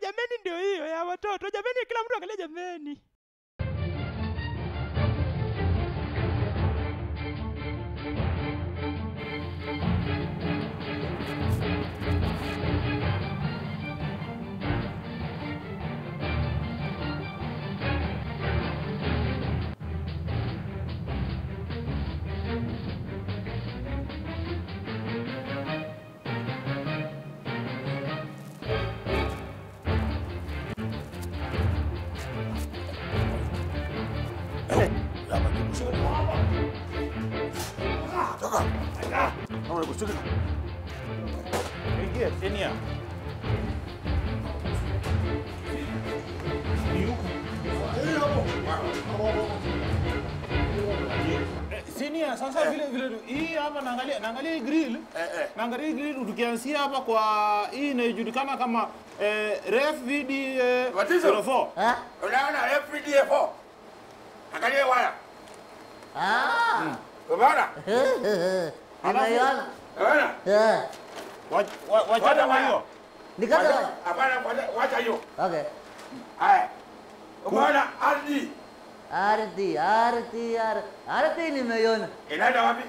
jameni ndio hiyo ya watoto. Jameni kila mtu angalia jameni Ingia, senior. Eh, Senior, sasa vile vile tu- hii hapa naangalia naangalia hii grill. Naangalia hii grill tukianzia hapa kwa hii inayojulikana kama eh, ref VD eh, Watizo. 04. Eh? Unaona ref VD 04. Angalia waya. Ah. Umeona? Nimeiona. Umeona? Eh. Wa- wa- Wachana Wacha na waya. hiyo. Nikata. Wacha- Hapana, wacha- wacha hiyo. Okay. Haya. Umeona ardhi Ardhi, ardhi, ardhi. Ardhi nimeiona. inaenda wapi?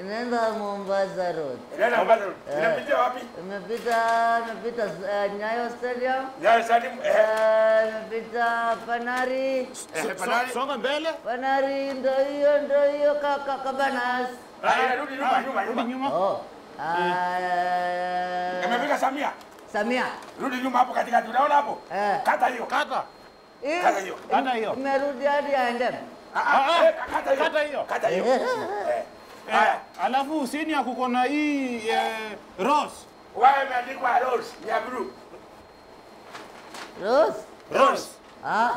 Inaenda Mombasa Road. Nenda Mombasa Road. Inapitia wapi? Imepita imepita eh, Nyayo Stadium. Nyayo Stadium. eh Eh, Imepita Panari. eh panali. Songa mbele. Panari ndo hiyo ndo hiyo kaka Kabanas. Ah, rudi nyuma Ah, nyuma Rudi nyuma. nyuma. Oh. Ah, Imefika Samia. Samia. Rudi nyuma hapo katikati. Unaona hapo? Eh. Kata hiyo. Kata. Kata hiyo. Kata hiyo. Imerudi hadi aende. Ah, Ah, eh, kata hiyo. Kata hiyo. Kata hiyo. Eh. alafu alafu senior kuko na hii eh, Rose. Wewe imeandikwa Rose ya blue. Rose. Rose. Ah.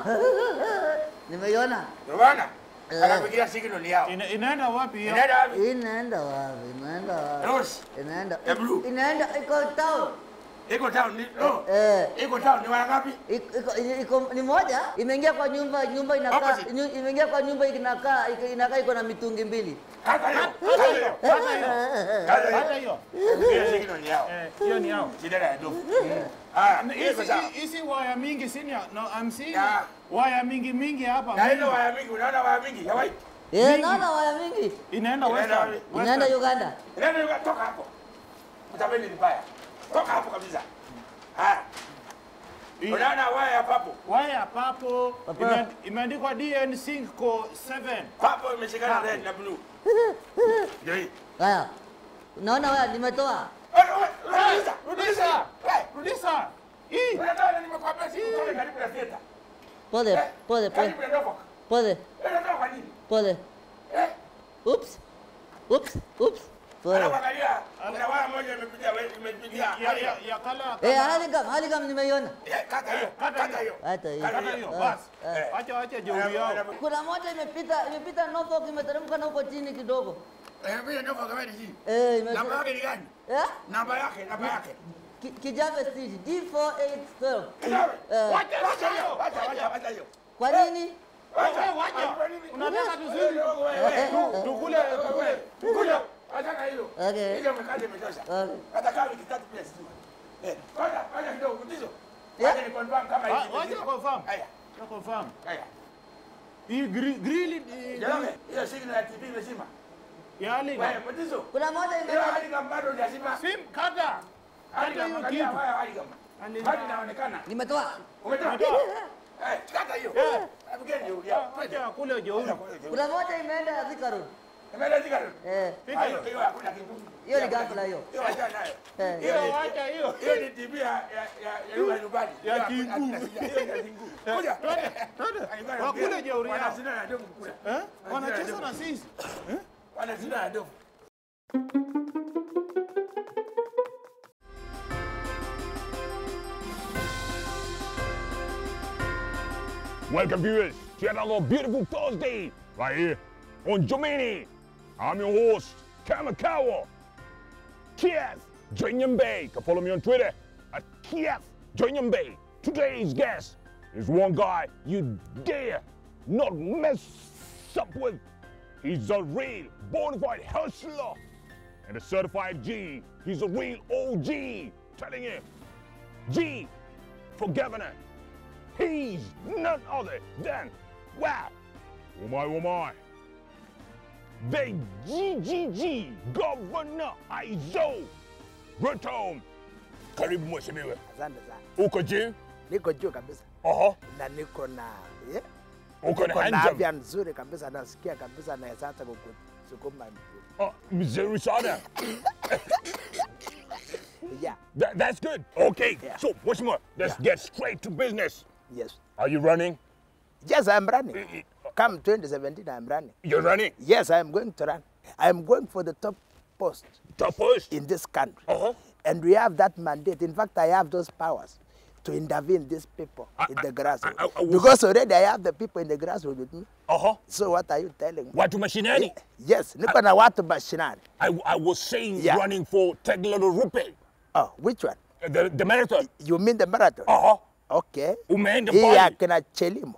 Nimeiona. Unaona? Anapigia signal yao. Ina, inaenda wapi hiyo? Inaenda wapi? Inaenda wapi? Inaenda wapi? Rose. Inaenda. Ya blue. Inaenda iko town. Iko town ni no. Eh. Iko town ni wangapi? Iko iko- iko ni moja imeingia kwa nyumba nyumba inakaa imeingia kwa nyumba inakaa inakaa iko na mitungi mbili. Hata hiyo. Hata hiyo. Hata hiyo. Hiyo. hiyo. ni yao. Eh, hiyo ni yao. Shida ya dofu. Ah, Hizi waya mingi senior. No, I'm seeing Yeah. waya mingi mingi hapa. Na ile waya mingi, unaona waya mingi ya white? Eh, naona waya mingi. Inaenda western. Uganda. Inaenda yuka toka hapo. Mtabeni vibaya. Toka hapo kabisa. Haya. Hii- Unaona waya ya papo? Waya papo imeandikwa DN Synco 7. Papo imeshikana red na blue. Ndio hii. Haya. Unaona waya nimetoa. Rudisha, rudisha. Rudisha. Hii. Unataka nimekuambia nimekwambia siku karibu na theater. Pole, pode, pole, pole. Pode. Pole, kwa nini? pole. Eh, Oops. Oops. Eh, Haligam, Haligam nimeiona. Eh. Hata hiyo. Eh, basi. Acha acha jeuri yao. Kuna moja imepita imepita Norfolk imeteremka na huko chini kidogo. Eh. Eh, Namba yake ni gani? Eh? Namba yake, namba yake. Kijave Street D4812. Eh. Wacha, wacha hiyo. Wacha, wacha, wacha hiyo. Kwa nini? Wacha, wacha. Unataka tuzuri. Wewe, wewe. Tukule tukule. Achana hiyo. Okay. Ile mkate imetosha. Okay. Hata kama wiki tatu pia sijui. Eh, ngoja, ngoja kidogo kutizo. Yeah. Ni confirm kama Ah, hivi. Wacha confirm. Haya, Wacha confirm. haya. Hii grill Jamani, hiyo signal ya TV imezima. Yaani. Wewe, kutizo. Kuna moja Hiyo hali kama bado hajazima. Sim kata. Hadi Kata hiyo kitu. Hali kama. Hadi- Hadi inaonekana. nimetoa. Umetoa? Eh, kata hiyo. Eh. Mgeni huyu. ya. Acha kule jeuri. Kuna moja imeenda Thika Road. Imeenda zika. Eh, Fika Hiyo hiyo. hiyo hakuna kitu. Hiyo ni ghafla hiyo. Hiyo achana nayo. Eh. Hiyo Hiyo ni- wacha hiyo. Hiyo ni TV ya ya ya ya lugha ya nyumbani. Ya Hiyo Kingu. hakuna shida. Hiyo ni ya Kingu. Kuja. Twende, twende. Wakule jeuri yao. Wanashinda na dogo kule. Eh? Wanacheza na sisi. Wanashinda na dogo. Welcome viewers to another beautiful Thursday right here on Jomini. I'm your host, Kamakawa. Kiev. You can follow me on Twitter at Kiev Bay. Today's guest is one guy you dare not mess up with. He's a real bona fide hustler. and a certified G. He's a real OG. Telling you, G for governor. He's none other than, wow, oh my, oh my, the GGG Governor Aizo Rutom. Karibu mheshimiwa. Asante sana. Uko juu? Niko juu kabisa Oho. na niko na yeah? Uko na na afya nzuri kabisa, nasikia kabisa na hata kukusukuma. Oh, mzuri sana. Yeah, That, that's good. Okay, Yeah. so mheshimiwa, let's Yeah. get straight to business. yes. Are you running? Yes, I'm running. Come 2017, I am running. You're running? Yes, I am going to run. I am going for the top post Top post? in this country. Uh-huh. And we have that mandate. In fact, I have those powers to intervene these people I- in the grassroots. I- I because already I have the people in the grassroots with me. Uh-huh. So what are you telling me? Watu mashinani? Yes, niko na watu mashinani. I, I was saying Yeah. running for Teglolo Rupe, Oh, which one? the, the marathon. You mean the marathon? Uh-huh. Okay. Umeenda mbali. ya kina Chelimo.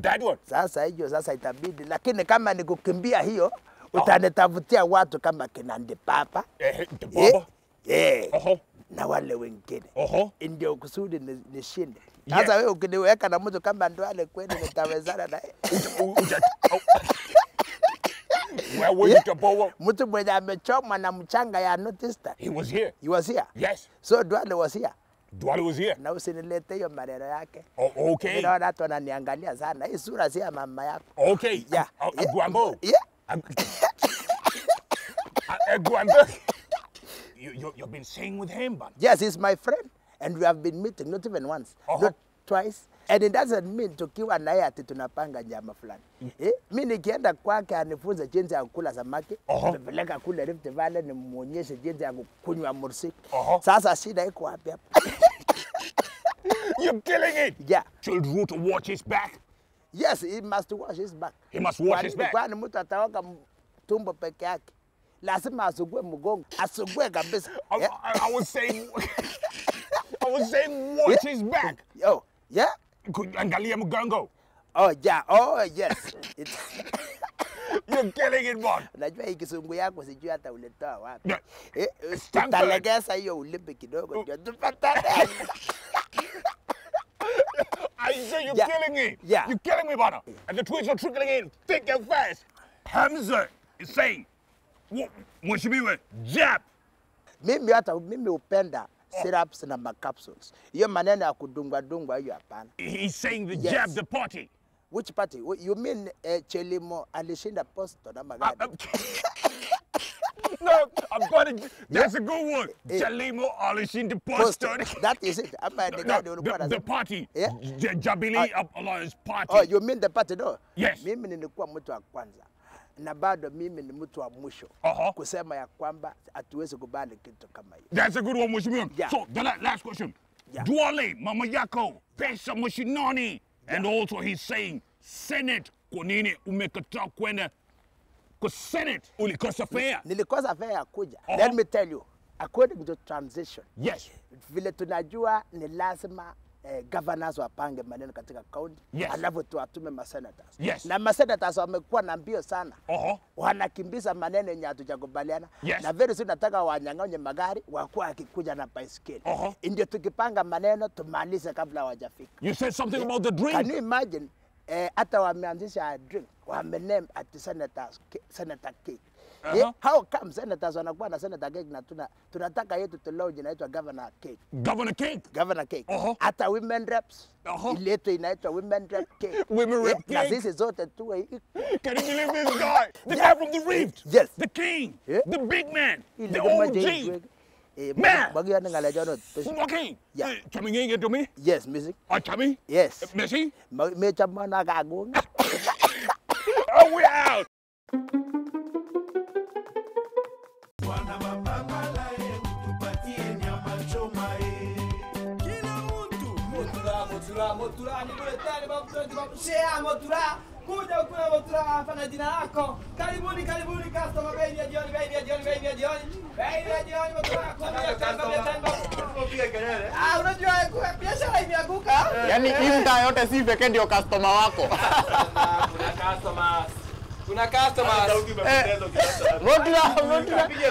That one. Sasa hiyo sasa itabidi, lakini kama nikukimbia hiyo utanitafutia watu kama kina Ndipapa Eh, Ndipapa. eh, eh, Uh-huh. na wale wengine Uh-huh. ndio kusudi ni- nishinde. Yeah. Sasa wewe ukiniweka na mtu kama Ndwale kweli nitawezana naye? Wewe uja- oh. Where were you, Taboa? Mtu mwenye amechomwa na mchanga ya North Eastern. He was here. He was here. Yes. So Ndwale was here. Here. Na usinilete hiyo maneno yake. Oh, okay. Mimi naona watu wananiangalia sana. Hii sura si ya mama yako. Okay. Yeah. Uh, uh. Guambo. Yeah. Uh, uh, Guambo. You, you, you've been staying with him, but Yes, he's my friend and we have been meeting not even once, Uh-huh. not twice. And it doesn't mean tukiwa naye ati tunapanga njama fulani. Eh, mi nikienda kwake anifunze jinsi ya kukula samaki, Uh-huh. nimepeleka kule Rift Valley nimuonyeshe jinsi ya kukunywa mursik. Uh-huh. Sasa shida iko wapi hapa? you're killing it. Yeah. Should Ruto watch his back? Yes, he must wash his back. He must wash Kwani- his back. Kwani mtu ataoga tumbo peke yake? Lazima asugue mgongo, asugue kabisa. I, Yeah. I, I was saying, I was saying, watch his back. Oh, yeah? Angalia Mugongo. Oh, yeah. Oh, yes. You're killing it, man. Unajua hii kisungu yako sijui hata ulitoa wapi. Eh, utalegeza hiyo ulimi kidogo ndio tupatane. I say you're Yeah. killing me. Yeah. You're killing me, brother. And the tweets are trickling in thick and fast. Hamza is saying, "Wo- Mheshimiwa, jab. Mimi hata mimi hupenda syrups na macapsules. Hiyo maneno ya kudungwa dungwa hiyo hapana. He's saying the Yes. jab the party. Which party? You mean eh, Chelimo alishinda Boston ama I- gani? I'm- no, I'm to. That's a good one. Yeah. Jalimo Alishin the. Boston. That is it. I'm the No, guy no, the, the the party. Yeah. Jubilee uh, Alliance Party. Oh, you mean the party no? Yes. Mimi nilikuwa mtu wa kwanza na bado mimi ni mtu wa mwisho huh. kusema ya kwamba hatuwezi kubali kitu kama hiyo. That's a good one, Mheshimiwa. Yeah. So, the la- last question. Yeah. Duale, Mama Yako, Pesa Mashinani. And also he's saying, Senate, kwa nini umekataa kwenda Senate? Ulikosa fare. Nilikosa fare ya kuja. Aha. Let me tell you, according to transition, Yes. vile tunajua ni lazima eh, governors wapange maneno katika county Yes. alafu tuwatume masenators Yes. na masenators wamekuwa na mbio sana Uh-huh. wanakimbiza maneno yenye hatujakubaliana Yes. na very soon nataka wanyang'anye magari wakuwa akikuja na baiskeli Uh-huh. ndio tukipanga maneno tumalize kabla hawajafika You said something about the dream. Can you imagine eh, hata wameanzisha drink wamename ati senators senator cake. Eh, how come senators wanakuwa na senator cake na tuna, tunataka yetu tuloji inaitwa governor cake Governor Cake. governor cake Uh-huh. hata women reps Uh-huh. iletwe inaitwa women rep cake Women rep na cake. sisi zote tuwe hii- Can you believe this guy? The Yeah. guy from the Rift. Yes. The king. Yeah. The big man. ile The OG. eh, Man. bagi yana ngala jono Smoking. Yeah. Uh, me. yes music Uh, Chami. yes Messi. Ma- me chamana kagunga Oh, we out. Kuja kula motura hapa na jina lako. Karibuni, karibuni customer, bei ya jioni, bei ya jioni, bei ya jioni. Bei ya jioni motura, kuja customer, Ah, unajua kwa biashara imeanguka. Yaani hii mtaa yote si pekee ndio customer wako. Kuna customers Nipigie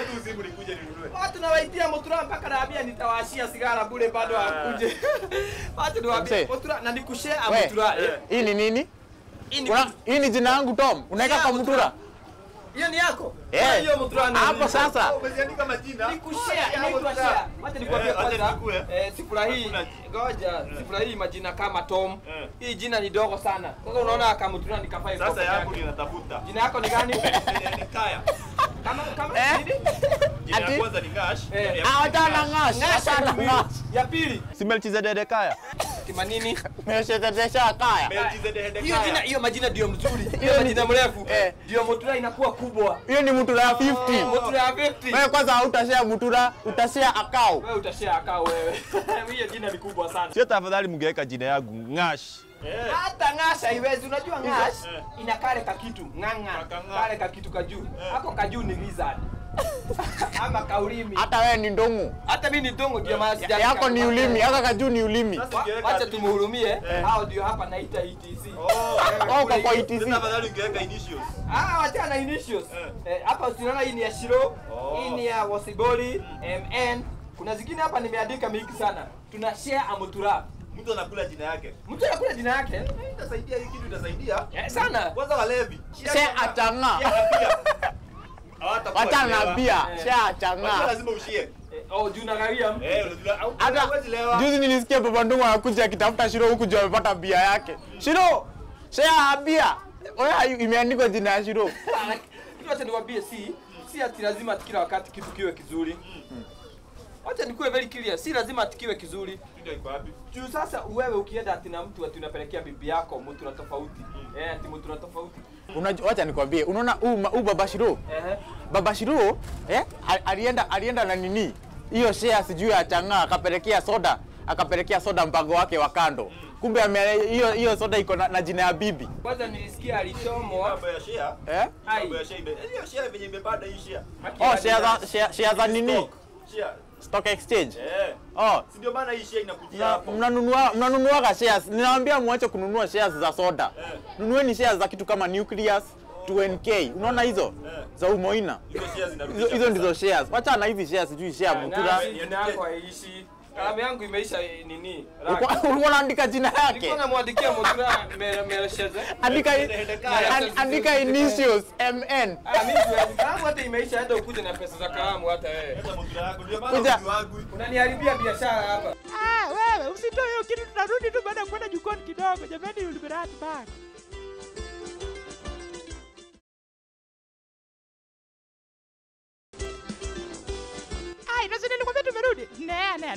tu simu nikuje ninunue. Watu nawaitia Mutura mpaka naambia nitawashia sigara bure bado akuje. Watu niwaambie Mzee. Mutura na nikushare Mutura. eh. Hii ni nini? Hii ni- Una- Hii ni jina langu Tom. Unaweka kwa Mutura. Hiyo ni yako? Eh. Hiyo Mutura Hapo sasa. Nikushare, inaitwa share. Wacha nikwambie kwanza. Eh, sifurahii. Ngoja, sifurahii majina kama Tom. Hii jina ni dogo sana. Sasa unaona kama Mutura ni kafai. Sasa yangu ninatafuta. Jina yako ni gani? Ni Kaya. Kama kama Eh? nini? Jina ya kwanza ni Ngash. Eh. Ah, hata ngash, ngash. Ya pili. Si Melchizedek Kaya. Timanini. Nimeshatetesha kaya. Hiyo jina hiyo majina ndio mzuri. Hiyo majina mrefu. Eh. Ndio Mutura inakuwa kubwa. Hiyo ni Mutura ya 50. Mutura 50. Wewe kwanza hautashare Mutura, utashare akao. Wewe utashare akao wewe. Hiyo jina ni kubwa sana. Sio tafadhali mngeweka jina yangu Ngash. Hata ngasha iwezi, Unajua ngash ina kale ka kitu ng'ang'a, kale ka kitu kajuu. Hako kajuu ni lizard ama kaulimi. Hata wewe ni ndongo. Hata mimi ni ndongo ndio maana sija. Yako ni ulimi, haka kajuu ni ulimi. Acha tumhurumie. Hao ndio hapa naita ETC. Wako kwa ITC. badala ungeweka initials. Ah, acha na initials. Eh, hapa usiona hii ni ya Shiro, hii ni ya Wasiboli, MN. Kuna zingine hapa nimeandika mingi sana. Tuna share Amutura. Mtu anakula jina yake. Mtu anakula jina yake. Itasaidia hii kitu itasaidia. Eh, sana. Kwanza walevi. Share atanga. Wacha naambia na bia, share Unajua atanga. lazima ushie. Eh, oh. Eh, Hata juzi nilisikia baba ndungu anakuja akitafuta Shiro huku juu amepata bia yake. Shiro, share bia. Wewe imeandikwa jina ya Shiro. Kitu acha niwaambie si si ati lazima ati kila wakati kitu kiwe kizuri. Wacha nikuwe very clear, si lazima ati kiwe kizuri. Ndio iko wapi? Juu sasa wewe ukienda ati na mtu ati unapelekea bibi yako mtu na tofauti. Eh, ati mtu na tofauti. Unajua, wacha nikwambie, unaona huu uh, uh, baba Shiro, Eh. baba Shiro eh, alienda alienda na nini hiyo share sijui ya chang'aa, akapelekea soda, akapelekea soda mpango wake wa kando. Kumbe hiyo hiyo soda iko na, na jina ya bibi Kwanza nilisikia alichomwa. baba ya share. eh? Baba ya share. ime- Hiyo share venye imepanda hii share. Oh, share za share, share za nini Stock. Stock exchange. yeah. Oh, Si ndio maana hii share inakujia na- hapo. mnanunua ka shares. Ninawaambia muache kununua shares za soda. yeah. Nunueni shares za kitu kama Nucleus 2NK. Unaona hizo za Umoina. Hizo Hizo, ndizo shares. Wacha na hizi shares, sijui share Mutura. Yako haiishi. Kalamu yangu imeisha eh, nini? Ulikuwa unaandika jina yake. Nilikuwa namwandikia Mutura Melcheze. Andika andika initials MN. Ah, mimi. Kalamu hata imeisha, hata ukuje na pesa za kalamu hata wewe. Hata Mutura yako. Ndio maana. Unaniharibia biashara hapa. Ah, wewe usitoe hiyo kitu, tunarudi tu baada ya kwenda jukoni kidogo. Jamani, you'll be right back.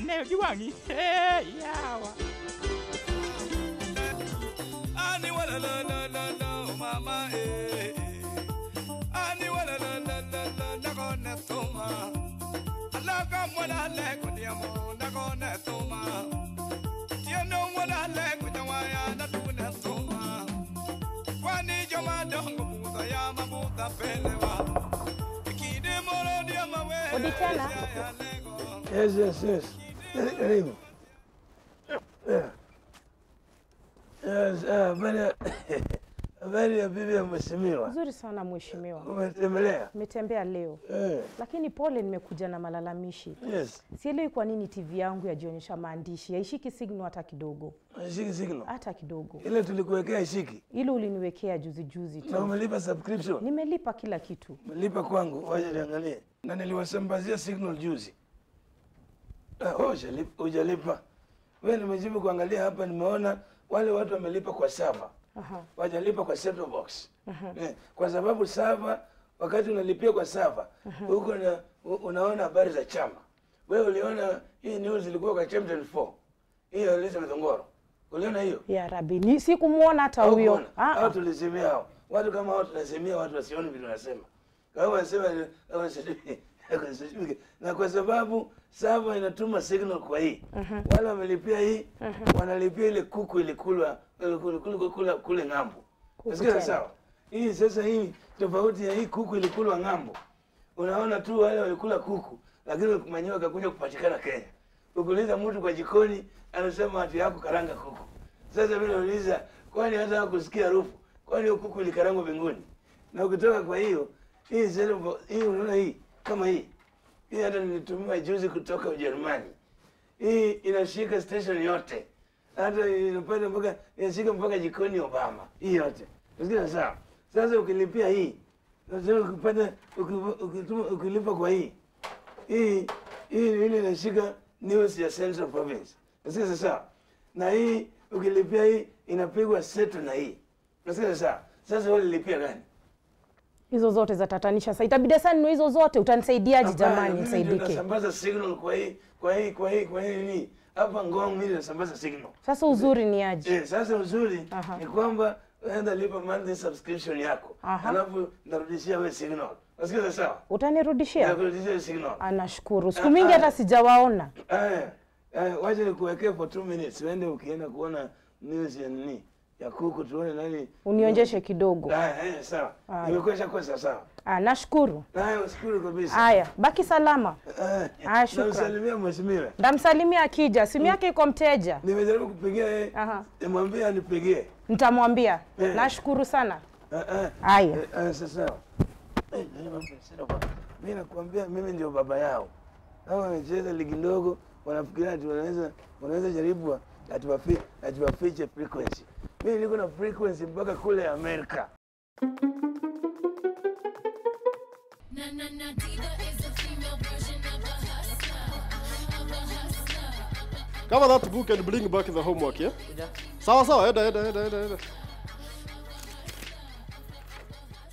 Ne, juwangi. Hey, yawa. Ani wala la la la la mama eh. Ani wala la la la la la kona toma. Alaka wala le kunya mo na kona toma. Tiano wala le kunya waya na tuna toma. Kwani joma dongo muda ya mabuta pelewa. Kide moro dia mawe. Odi tena. Yes, yes, yes. Karibu. Habari ya- bibi ya mheshimiwa. Nzuri sana mheshimiwa, Umetembelea? nimetembea leo Eh, lakini pole, nimekuja na malalamishi. yes. Sielewi kwa nini TV yangu yajionyesha maandishi, haishiki signal hata kidogo, Haishiki signal. hata kidogo. Ile tulikuwekea ishiki? Ile uliniwekea juzi juzi Na umelipa subscription? nimelipa kila kitu. Umelipa kwangu, waje niangalie. Na niliwasambazia signal juzi. Oh, hujalipa-. Wewe nimejibu kuangalia hapa nimeona wale watu wamelipa kwa sava. Wajalipa kwa set box eh, kwa sababu sava wakati unalipia kwa sava huko na unaona habari za chama wewe uliona hii news ilikuwa kwa channel 4 hiyo Elizabeth Ngoro uliona hiyo Ya Rabbi, ni sikumuona hata huyo. Ah, hao ah. tulizimia hao watu kama hao tunazimia watu wasione vile unasema, kwa hiyo wanasema certificate. Na kwa sababu sava inatuma signal kwa hii. Wale wamelipia hii wanalipia ile kuku ilikulwa kule, kule, ng'ambo. Nasikia sawa? Hii sasa hii tofauti ya hii kuku ilikulwa ng'ambo. Unaona tu wale walikula kuku lakini manyoya akakuja kupatikana Kenya. Ukiuliza mtu kwa jikoni anasema ati yako karanga kuku. Sasa vile uliza kwani hata hakusikia harufu? Kwani hiyo kuku ilikarangwa mbinguni? Na ukitoka kwa hiyo hii hii unaona hii kama hii hii hata nilitumia juzi kutoka Ujerumani. Hii inashika station yote, hata inapanda mpaka inashika mpaka jikoni Obama, hii yote nasikia sawa. Sasa ukilipia hii ukipata ukilipa kwa hii hii hii ile inashika news ya Central Province, nasikia sawa. Na hii ukilipia hii inapigwa seto na hii, nasikia sawa. Sasa wewe ulilipia gani? Hizo zote zatatanisha. Sasa itabidi sasa ninunue hizo zote, utanisaidiaje jamani, nisaidike. nasambaza signal kwa hii kwa hii kwa hii kwa hii nini hapa Ngong, mimi nasambaza signal. Sasa uzuri ni aje? Eh, sasa uzuri Aha. ni kwamba enda lipa monthly subscription yako, alafu narudishia wewe signal. Nasikia sawa? Utanirudishia? Nakurudishia signal. Anashukuru. Siku mingi hata sijawaona. Eh, eh, wacha nikuwekee for 2 minutes, uende ukienda kuona news ya nini ya kuku, tuone nani. Unionjeshe kidogo. Ah, eh, sawa. Haya. Sawa. Ah, nashukuru. Haya, usikuru kabisa. Haya, baki salama. Eh, Haya, shukrani. namsalimia mheshimiwa. Ndamsalimia akija, simu yake iko mteja. Nimejaribu kupigia yeye, nimwambie anipigie. Nitamwambia. Eh. Nashukuru sana. Eh, eh. Haya. Eh, eh, sasa. Eh, eh. Mimi nakwambia mimi ndio baba yao. Kama wanacheza ligi ndogo wanafikiria ati wanaweza wanaweza jaribu atiwafiche wafi ati wafiche frequency. Mimi niko na frequency mpaka kule Amerika. Cover that book and bring back the homework, yeah? Yeah. Sawa sawa, enda enda enda enda enda.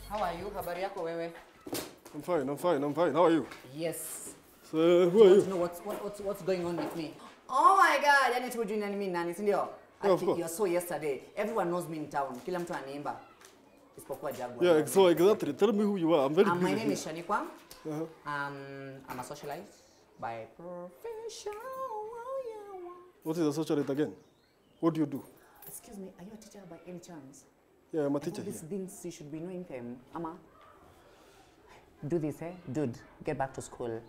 How are you? Habari yako wewe? I'm fine, I'm fine, I'm fine. How are you? Yes. So, who are you you? to know what's, what, what's, what's going on with me? Oh my god, yani tukujui nani mimi nani, si ndio? Yeah, think you saw yesterday. Everyone knows me in town. Kila mtu anaimba. Isipokuwa Jaguar. Yeah, so exactly. Tell me who you are. I'm very Um, my name is Shanikwa. Uh-huh. Um, I'm a socialite by profession. What is a socialite again? What do you do? Excuse me, are you a teacher by any chance? Yeah, I'm a teacher these here. things you should be knowing them. Ama, do this eh? Dude, get back to school.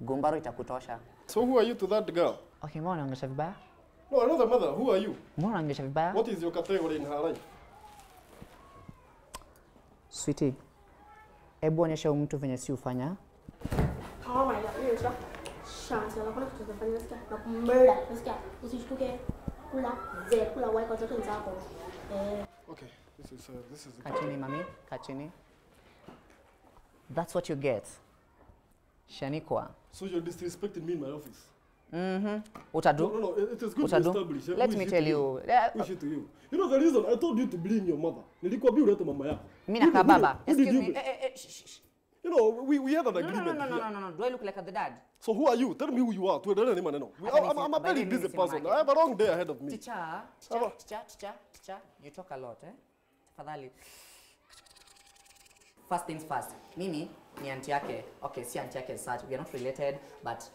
Gumbaro itakutosha. So who are you to that girl? Okay, mbona unaongelesha vibaya? No, another mother. Who are you? Mbona unaongelesha vibaya? What is your category in her life? Sweetie, hebu onyesha huyu mtu venye si ufanya. Oh my god, hiyo sio chance. Anakwenda kutufanya nasikia na kumurder. Nasikia usishtuke kula ze kula wai kwa zote zako. Eh, Okay, this is uh, this is. Kaa chini mami, kachini. That's what you get. Shanikwa. So you're disrespecting me in my office. Mhm. Utadu? No, no, no. It is good Utadu? to establish. Yeah? Let me tell you. she to you? You know the reason I told you to bring your mother. Nilikwambia ulete mama yako. Mimi na kababa. Excuse you me. Eh, eh, eh. You know, we, we had an No, no, no, no, no, no, no, no. Do I look like the dad? So who are you? Tell me who you are. Tuendelee ni maneno. I'm, I'm a very busy person. I have a long day ahead of me. Ticha, ticha, ticha, ticha, ticha. you talk a lot, eh? Tafadhali. First things first. Mimi ni auntie yake. Okay, si auntie yake as such. We are not related, but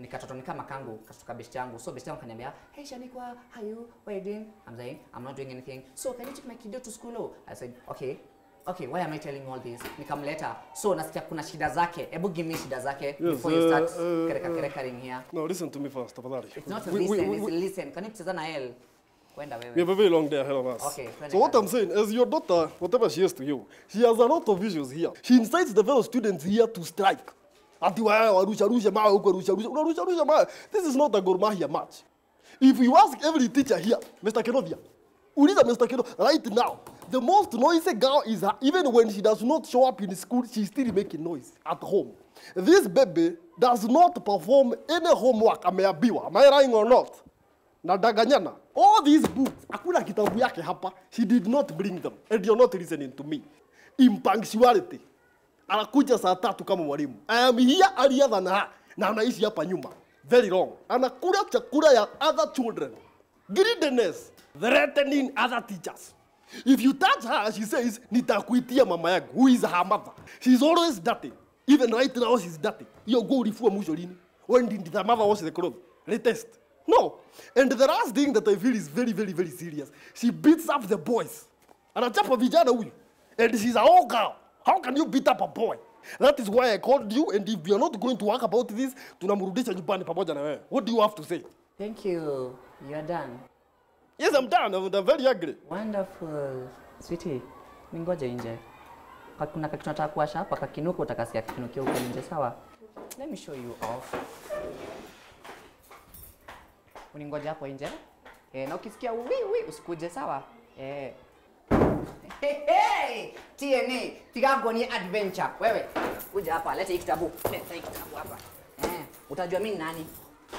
ni katoto ni kama kangu, katoto ka best yangu. So best yangu kaniambia, "Hey Shanikwa, how you? What are you doing?" I'm saying, "I'm not doing anything." So, "Can you take my kid to school?" Oh, I said, "Okay." Okay, why am I telling all this? Nikamleta. So nasikia kuna shida zake. Hebu give me shida zake before you start kereka kereka ring here. No, listen to me first, tafadhali. It's not We- listen, we- it's we- a listen. Can you cheza na L? Kwenda We have a very long day ahead of us. Okay, So what. I'm saying is your daughter, whatever she is to you, she has a lot of issues here. She incites the fellow students here to strike. Ati wa warusha rusha mawe huko rusha rusha. Unarusha rusha mawe. This is not a Gor Mahia match. If you ask every teacher here, Mr. Kenovia, uliza Mr. Keno, right now, the most noisy girl is her. Even when she does not show up in school, she's still making noise at home. This baby does not perform any homework ameabiwa. Am I lying or not? nadanganyana all these books hakuna kitabu yake hapa she did not bring them and you're not listening to me impunctuality anakuja saa tatu kama mwalimu. I am than na anaishi hapa nyuma. Very long. anakula chakula ya other children. Greediness threatening other teachers. If you touch her she says nitakuitia mama yangu. Who is her mother? She's always dirty. Even right now she's dirty. Hiyo nguo ulifua mwisho lini? When did the mother wash the clothes. Latest. No. And the last thing that i feel is very very very serious. She beats up the boys. Anachapa vijana huyu. And she's a old girl how can you beat up a boy that is why i called you and if you are not going to work about this tunamrudisha nyumbani pamoja na wewe what do you have to say Thank you. You are done. yes i'm done i'm, very angry Wonderful. Sweetie, ningoje nje. kuna kitu nataka kuwasha hapa kakinuka utakasikia kikinukia huko nje sawa let me show you off uningoja hapo nje eh, na ukisikia wi wi usikuje sawa eh. Hey, hey! TNA tigagonie adventure wewe kuja hapa leta hii kitabu leta hii kitabu hapa eh, utajua mimi nani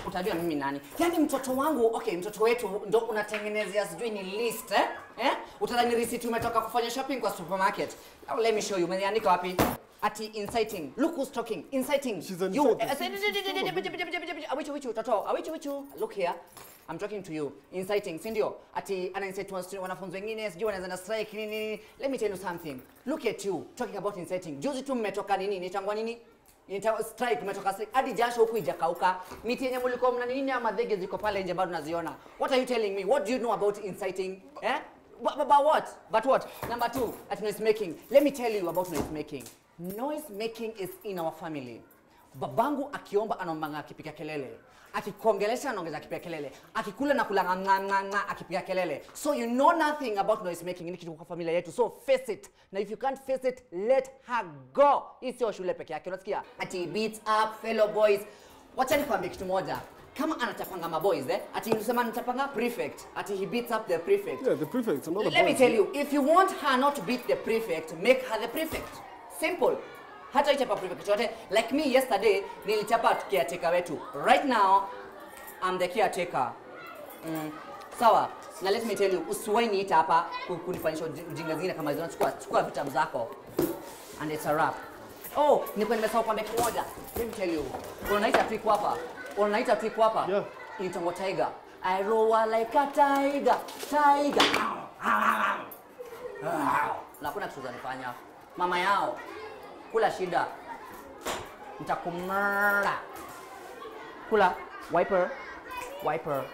utajua mimi nani yaani mtoto wangu okay mtoto wetu ndo unatengenezea sijui ni list eh? Eh? utadhani receipt umetoka kufanya shopping kwa supermarket Now let me show you umeandika wapi ati inciting look who's talking inciting She's an you awichu wichu toto awichu wichu look here I'm talking to you inciting si ndio? Ati ana incite wanafunzi wengine sijui wanaweza na strike nini let me tell you something. Look at you talking about inciting. Juzi tu mmetoka nini? Nitangwa nini? Nita strike umetoka strike. Hadi jasho huku ijakauka miti yenye mlikuwa mna nini? Ama dhege ziko pale nje bado naziona. What are you telling me? What do you know about inciting? Eh? But, but, but what? But what? Number two, at noise making. Let me tell you about noise making. Noise making is in our family. Babangu akiomba anombanga kipika kelele. Akikuongelesha anaongeza akipiga kelele. Akikula na kula nga nga nga akipiga kelele. So you know nothing about noise making ni kitu kwa familia yetu. So face it. Na if you can't face it, let her go. Hii sio shule peke yake. Unasikia? Ati beats up fellow boys. Wacha nikwambie kitu moja. Kama anachapanga maboys eh, ati unasema anachapanga prefect, ati he beats up the prefect. Yeah, the prefect, another let Let me tell you, if you want her not to beat the prefect, make her the prefect. Simple. Hata ichapa yote. Like me yesterday, nilichapa caretaker wetu. Right now, I'm the caretaker. Mm. Sawa. Na let me tell you, usiwahi niita hapa ku- kunifanyisha uji- ujinga zingine kama hizo. Chukua chukua vitabu zako. And it's a wrap. Oh, nilikuwa nimesahau kwambia kimoja. moja. Let me tell you. Unaita tu iko hapa. Unaita tu iko hapa. Yeah. Inaitwa tiger. I roar like a tiger. Tiger. Na kuna kitu zanifanya. Mama yao. Kula shida. Nitakumara. Kula. Wiper. Wiper.